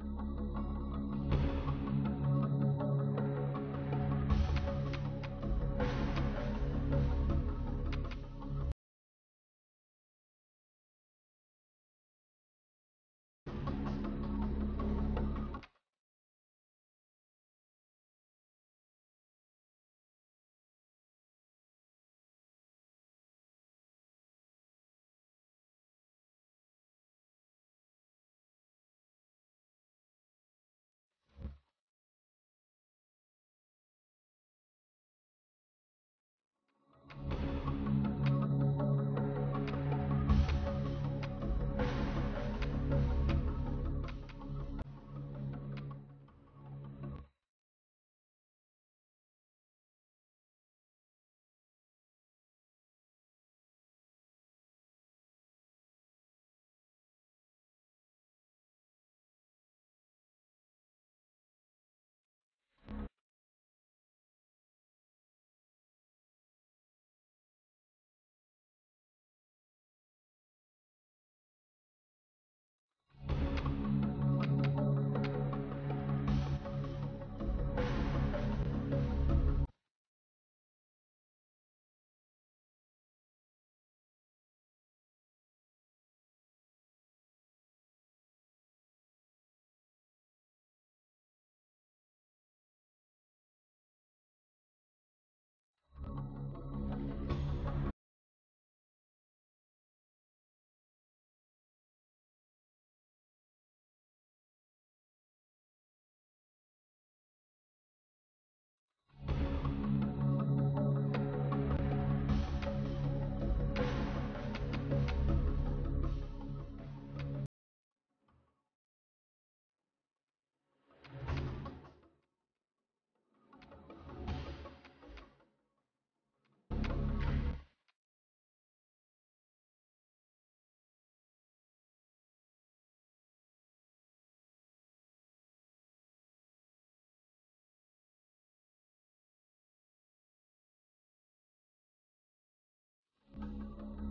うん。